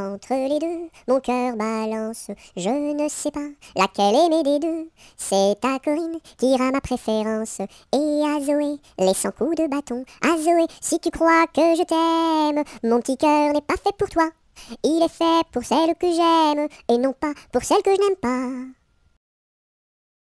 Entre les deux, mon cœur balance. Je ne sais pas laquelle aimer des deux. C'est à Corinne qui ira ma préférence. Et à Zoé, les 100 coups de bâton. À Zoé, si tu crois que je t'aime, mon petit cœur n'est pas fait pour toi. Il est fait pour celle que j'aime et non pas pour celle que je n'aime pas.